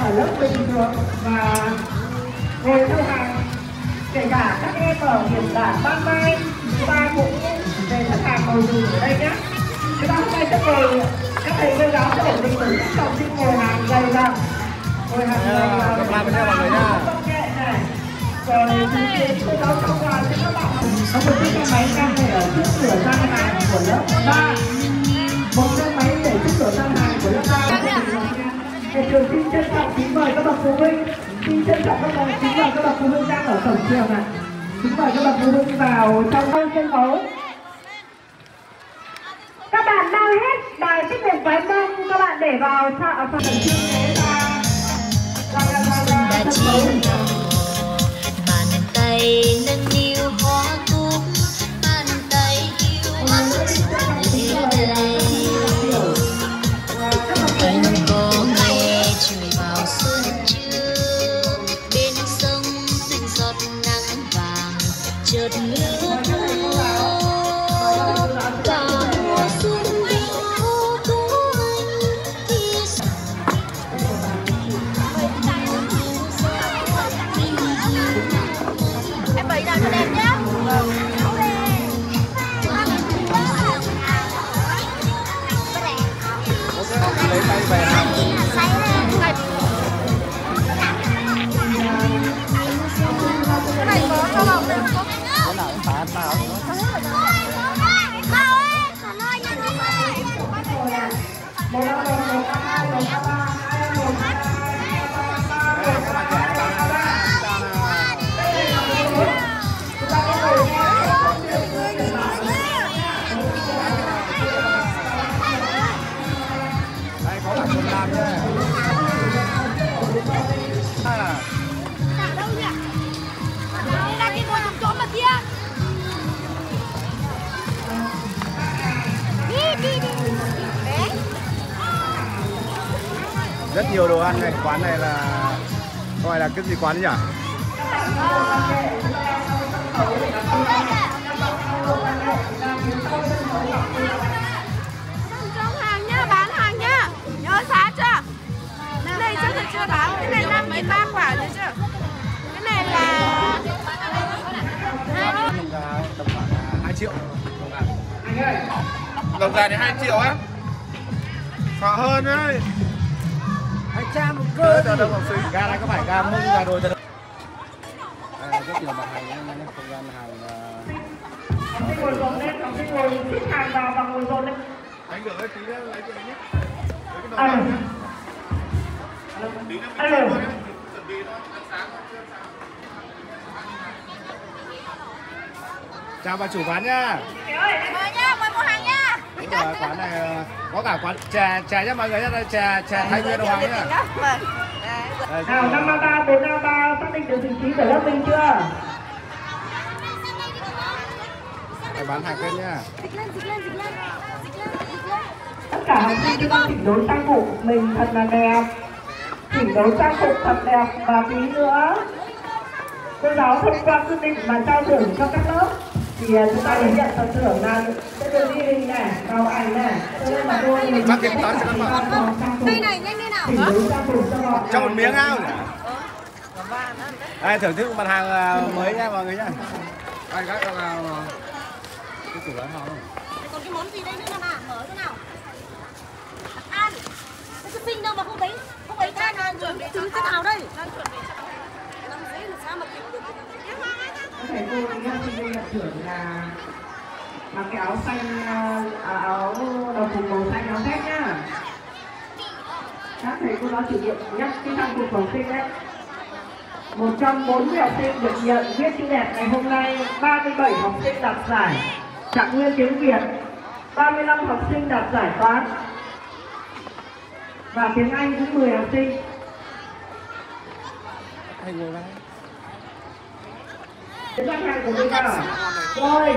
ở lớp bình thường và ngồi theo hàng kể cả các em ở hiện đại ban mai chúng ta cũng về xếp hàng ngồi dù ở đây nhé chúng ta hôm nay sẽ ngồi thầy cô giáo sẽ ổn định chức học sinh ngồi hàng dày dặn ngồi hàng dày vào Làm nhau mọi người nha. rồi thì trong ngoài cho các bạn có một chiếc máy đang để ở trước cửa gian hàng của lớp ba. Một xe máy để trước cửa gian hàng của lớp ba. Trường xin trân trọng kính mời các bậc phụ huynh. Xin trân trọng các bậc kính mời các bậc phụ huynh đang ở cổng trường ạ. Kính mời các bậc phụ huynh vào trong sân khấu Các bạn mang hết bài tích nguyện váy mông, các bạn để vào phần chương tế ra. Ra đã chín bàn tay nâng niu hoa cái gì quán nhỉ hàng nhá, bán hàng nhá Nhớ giá chưa? Cái này chưa bán Cái này 5 nghìn ba quả rồi chưa? Cái này là gà 2 triệu lồng gà thì 2 triệu á sợ hơn đấy trăm một cơ đâu đâu học sinh. Gà này có phải gà mông gà đồi thật là rất nhiều mặt hàng nha không gian hàng học sinh ngồi dồn lên học sinh ngồi xếp hàng vào và ngồi dồn lên. Anh gửi cái tí nữa lấy cái nhé alo. alo. Chào bà chủ quán nhá. Mời nhá, mời mua hàng nhá. Đúng rồi, quán này ờ, có cả quán chè chè nhá mọi người nhá chè chè thái nguyên hoàng nhá. Nào năm ba ba bốn năm ba xác định được vị trí của lớp mình chưa? Đây bán hàng nhá. Dịch lên, dịch lên, dịch lên. Dịch lên, dịch lên. tất cả học sinh chúng ta chỉnh đốn trang phục mình thật là đẹp. Chỉnh đốn trang phục thật đẹp và tí nữa. Cô giáo thông qua quyết định mà trao thưởng cho các lớp thì à, chúng ta được nhận phần thưởng là sẽ được ghi hình này vào ảnh này cho nên là cô mình Bác kiểm toán cho các bạn. Đây này, nhanh đi nào. cho cho một miếng ao nhỉ đây thưởng thức mặt hàng ờ, mới nha mọi người nhá đây các con nào cái chủ quán không Còn cái món gì đây nữa nào nào? Mở thế nào? Ăn. Cái cái sinh đâu mà không thấy không thấy than là chuẩn bị thứ thế nào đây? Đang chuẩn bị Năm giấy làm sao mà kịp được các thầy cô đi ra sinh viên nhận thưởng là mặc cái áo xanh à, à áo đồng phục màu xanh áo thép nhá. Các thầy cô giáo chủ nhiệm nhắc cái trang phục học sinh đấy. 140 học sinh được nhận viết chữ đẹp ngày hôm nay 37 học sinh đạt giải trạng nguyên tiếng Việt 35 học sinh đạt giải toán. Và tiếng Anh cũng 10 học sinh. Rồi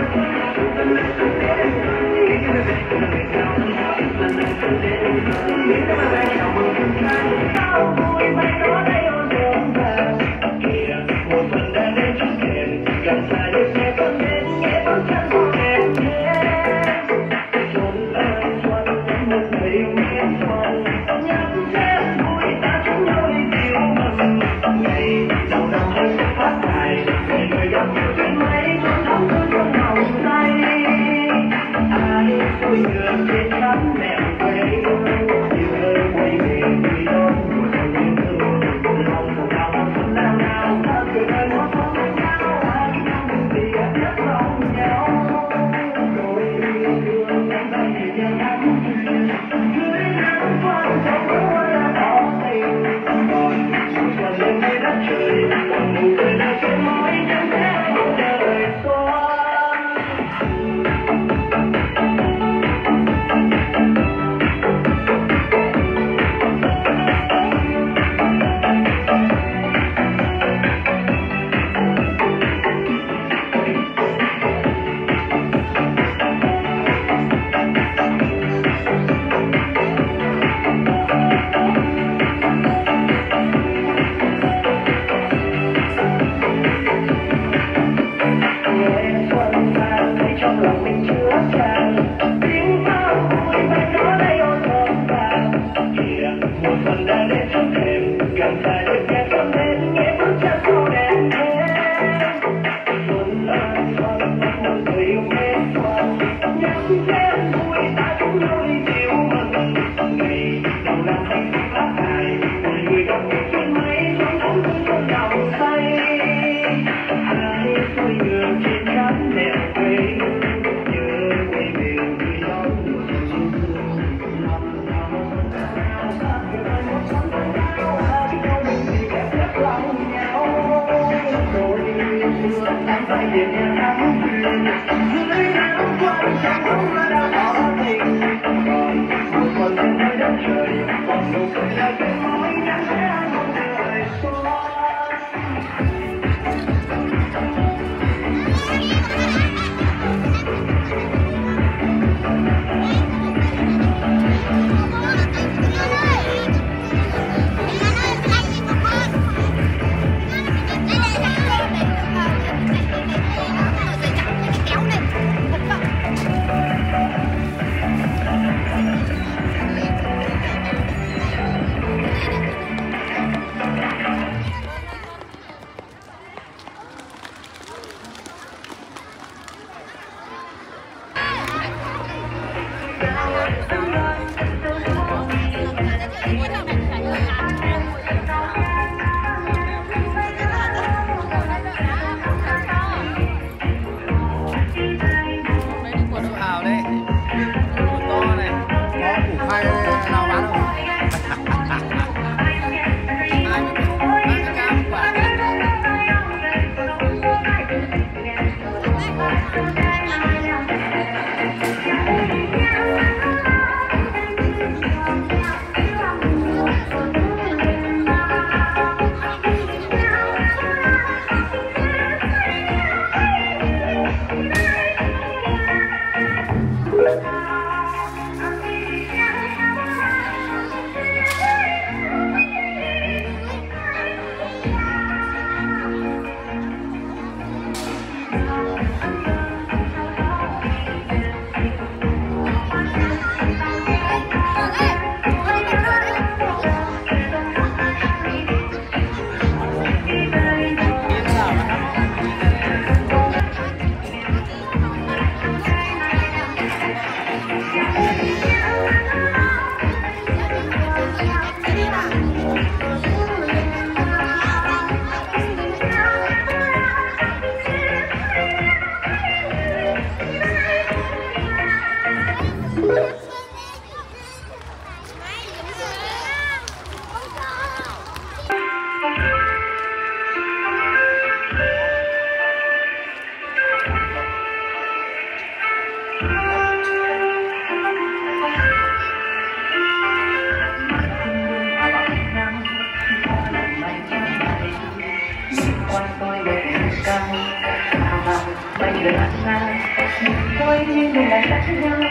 mình được ăn xa mình thôi nhưng mình lại khác nhau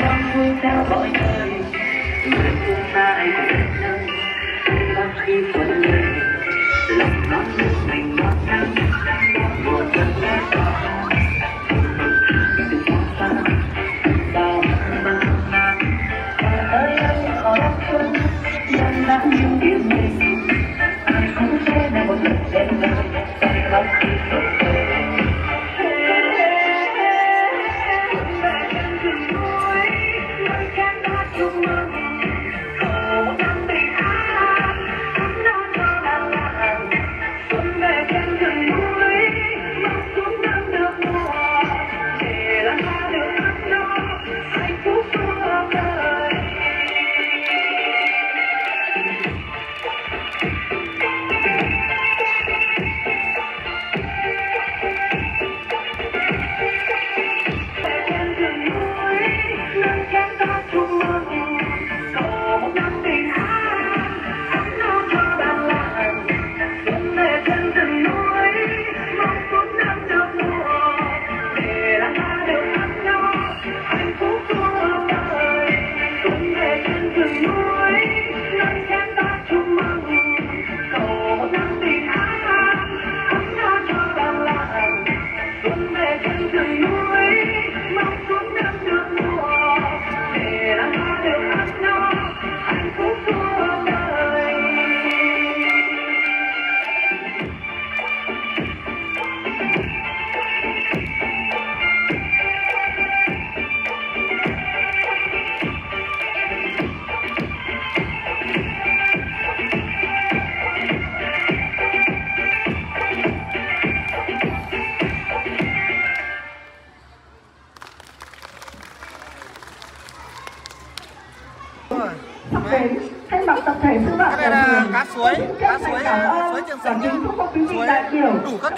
con vui theo mọi người người tương lai của đất khi quên lên lòng non nước mình non nắng đang mùa xuân nghe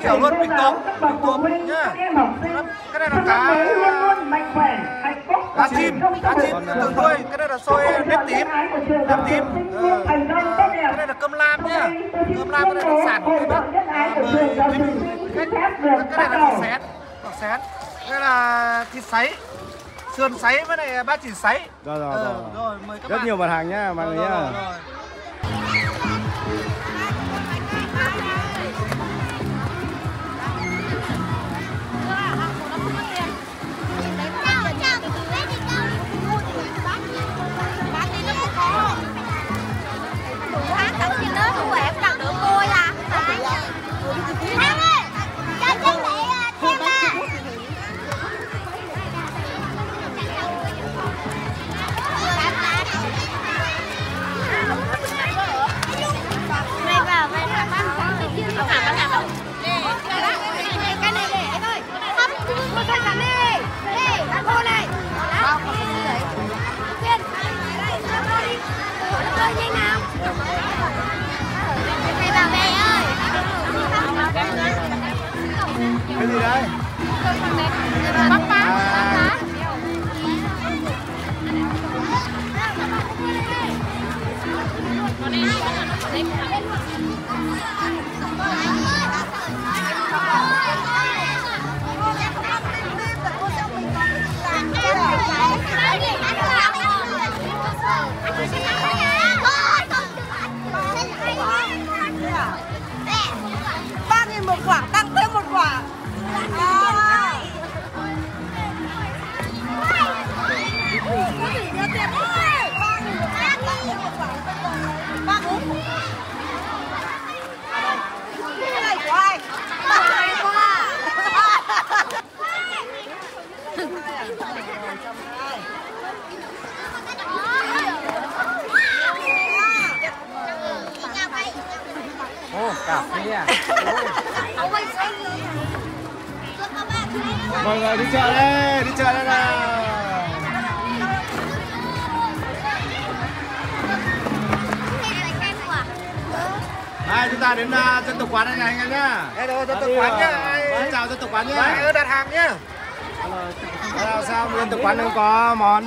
kiểu luôn mình tôm mình tôm nhá. cái này là cá à, cá chim cá chim tự nuôi cái này là xôi nếp tím nếp tím ờ, cái này là cơm lam nhá. Cơm lam cái này là sản của ờ, các bạn cái này là thịt xén thịt xén cái là thịt sấy sườn sấy với này ba chỉ sấy. Rồi ờ, rồi, rồi. rồi. mời các rất nhiều mặt hàng nhá mọi người nhá.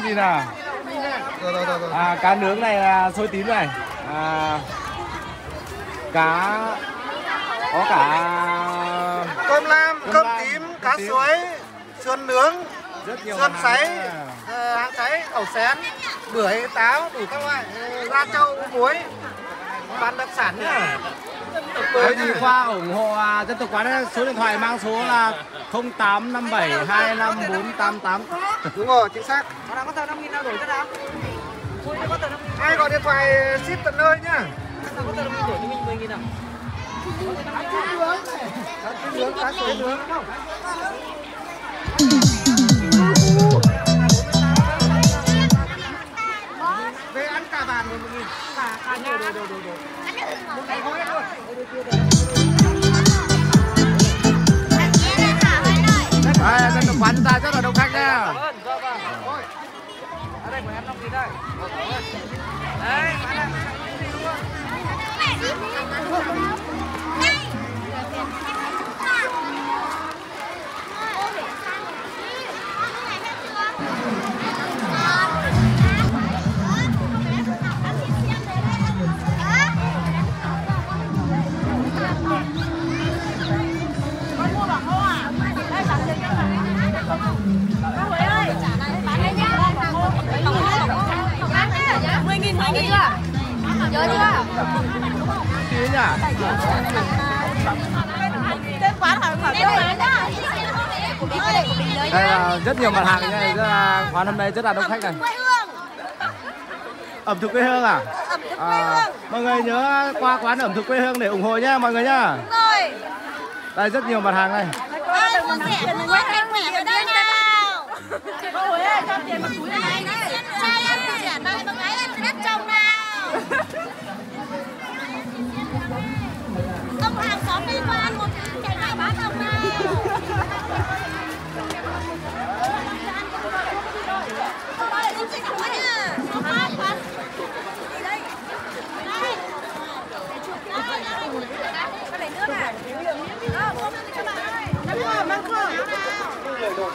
gì nào? À, cá nướng này là xôi tím này. À, cá có cả cơm lam cơm, cơm tím cá tím. suối sườn nướng sườn sấy hạng ờ, sấy ẩu xén bưởi táo đủ các loại. Ờ, da trâu muối bán đặc sản nữa Quý vị qua ủng hộ à, dân tộc quán số điện thoại mang số là 0857 25488 Đúng rồi, chính xác. Có tờ 5 000 nào đổi cho nào? Ai gọi điện thoại ship tận nơi nhá. Có tờ 5 000 đổi cho mình 10 000 nào? Nướng, nướng không? Về ăn cả bàn rồi một nghìn. Cả cả đồ đồ đồ đồ. Đây, dân quán chúng ta rất là đông khách nha Vâng, vâng, vâng. Ở đây của em 5 nghìn đây. Nhiều mặt hàng nha rất là, Quán hôm nay rất là đông khách này Ẩm thực quê hương à? ẩm thực quê à hương. Mọi người nhớ qua quán ẩm thực quê hương để ủng hộ nhá mọi người nhá Rồi. Đây rất nhiều mặt hàng này em đây nào. Ôi ơi, cho tiền một túi này này.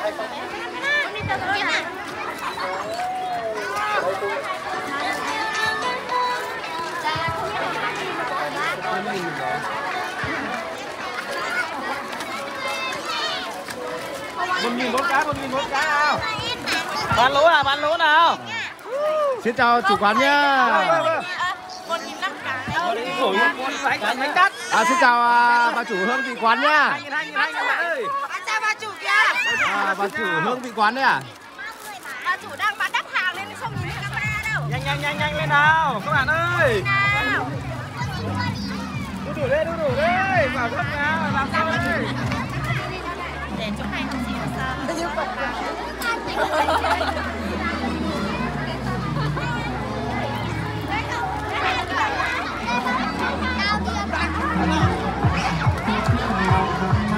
Một nghìn một cá, một nghìn một cá nào? Bán lỗ à, bán lỗ nào? Xin chào chủ quán nhá. Một nghìn năm cắt. à, Xin chào à, bà chủ hương vị quán nhá Hai nghìn, hai nghìn, hai nghìn bạn ơi. Anh chào bà chủ kìa. À, Bà chủ hương vị quán đấy à Bà chủ đang bán đắt hàng lên không nhìn thấy camera đâu. Nhanh, nhanh, nhanh, nhanh lên nào, các bạn ơi. Nào. Đu đủ đây, đu đủ đây. Vào gấp nào, làm sao đây? Để chỗ này không xịn sao.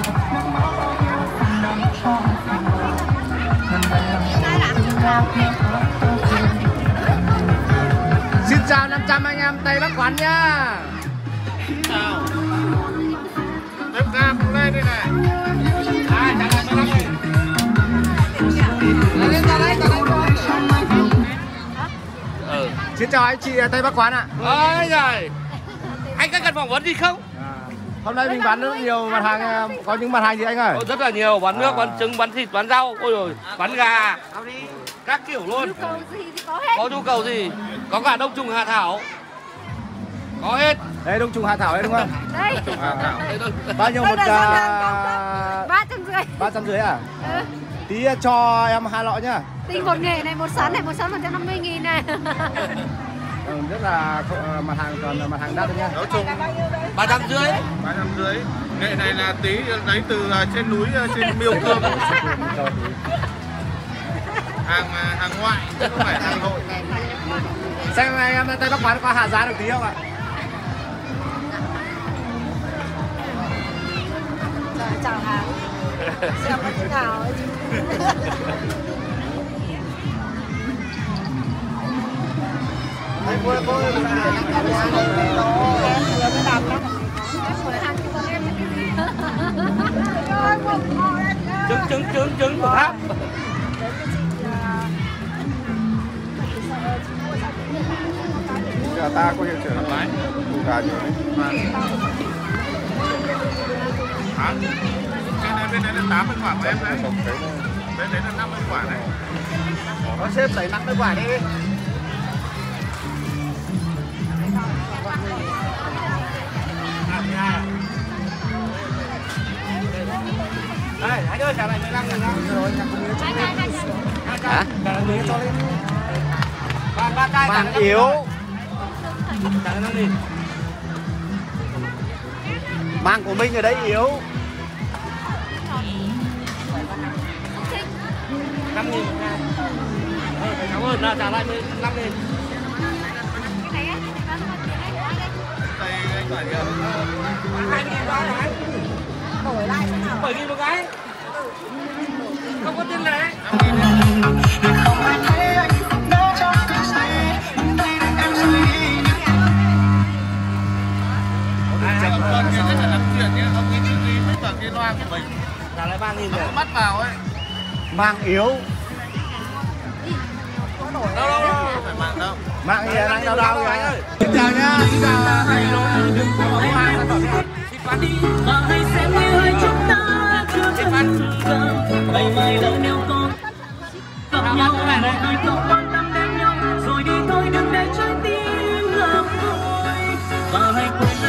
Xin chào 500 anh em Tây Bắc quán nhá. Bếp ga cũng lên đây này. À, chẳng hạn nó lắm ra ra đây thôi. Xin chào anh chị Tây Bắc quán ạ. Ôi giời. Anh có cần phỏng vấn gì không? à, Hôm nay mình bán rất nhiều mặt hàng à, Có những mặt hàng gì anh ơi? Ồ, rất là nhiều, bán nước, À. bán trứng, bán thịt, bán rau. Ôi rồi, bán gà Các kiểu luôn. Có nhu cầu gì? Có cả đông trùng hạ thảo. Có hết. Đây đông trùng hạ thảo đấy đúng không? Đây. Đây thôi. Bao nhiêu Đây một à, Ba trăm rưỡi. ba trăm rưỡi à? Tí cho em hai lọ nhá. Tinh bột nghệ này, một sắn này, một sắn 150 nghìn này. ừ, Rất là ờ, mặt hàng còn là mặt hàng đắt đấy nhá. Nói chung Ba trăm rưỡi. ba trăm rưỡi. Nghệ này là tí lấy từ à, trên núi à, trên miêu cương hàng à, hàng ngoại chứ không phải hàng nội Xem này em Tây Bắc quán có hạ giá được tí không ạ Chào hàng. Xem có thế nào ấy. Trứng, trứng, trứng, trứng của tháp Giờ ta có hiện trường làm lái cà nhiều đấy Hả? Cái này bên đấy là 80 quả của em đấy. Bên đấy là 50 quả này. Có xếp đẩy 50 quả đi. Đây, anh ơi, trả lại 15 ngàn rồi, cho lên. Hả? Trả lại cho lên. Chai Mang yếu Trả lại 5 nghìn. Mang của mình ở đây yếu 5 nghìn. Ờ, Cảm ơn, là trả lại 15 nghìn. Cái. đổi lại thế nào Bảy nghìn một cái. Không có tiền lẻ. Còn đi vào cái loa của mình. Trả lại 3 nghìn rồi. bắt vào ấy. Mang yếu Đâu đâu đâu. Phải mạng đâu. Mang gì đang đau đau ơi. Xin chào nhá Xin chào và hãy xem như hai chúng ta chưa từng gần ngày mai lỡ nếu còn gặp nhau một hai câu quan tâm đến nhau rồi đi thôi đừng để trái tim làm vội và hãy quên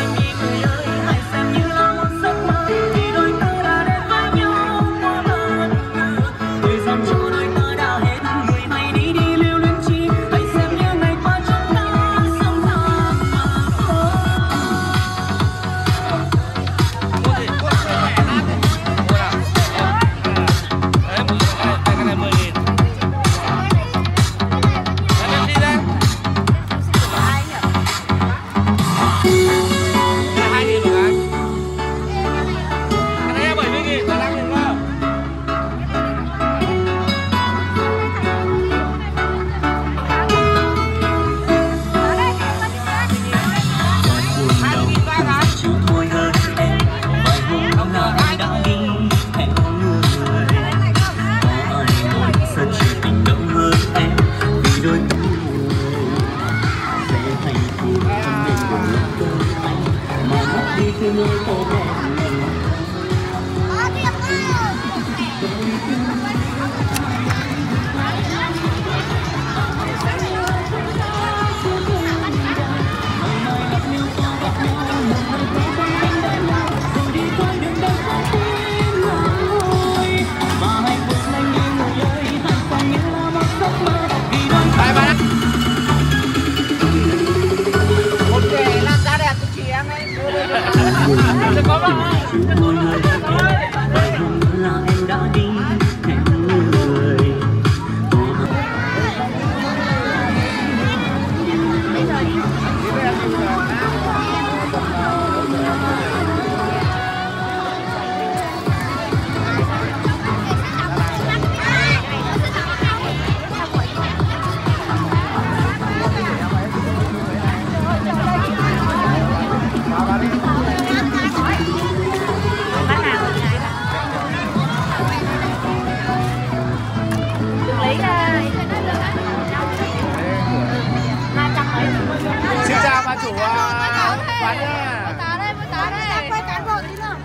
à, quán nha Tá đây, tá đây. quay cán bộ tí nào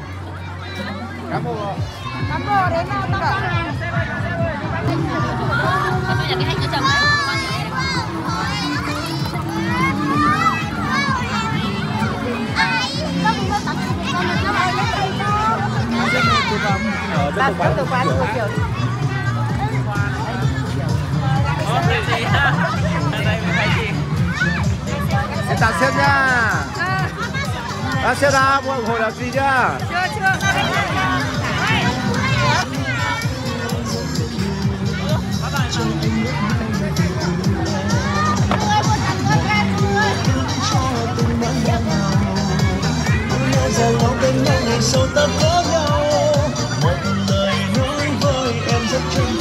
Cán bộ cán bộ đến nào tao bảo Bây giờ cái hai vợ chồng đấy. Con nhà em. Bác quán từ quán của kiểu Em chào sếp nha À, sếp đã mua ủng hộ được gì chưa? rằng mong bên nhau ngày sau ta có nhau một lời nói với em rất chân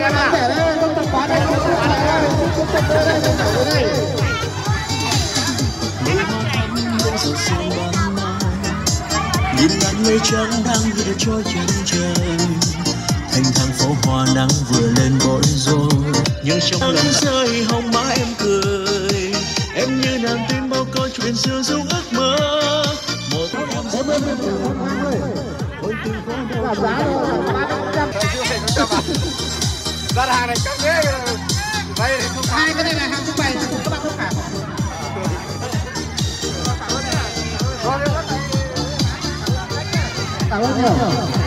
dân của quán đây em ạ những giọt sương ban mai nhìn làn mây trắng đang nhẹ trôi chân trời. Thành thang phố hoa nắng vừa lên bối rối. Nhưng trong lòng rơi hồng má em cười em như nàng tin bao câu chuyện xưa dung ước mơ. Một Đặt hàng này cắt ghế Đây không ai cái này là hàng thứ bảy các bạn không phải. Cảm ơn nhiều.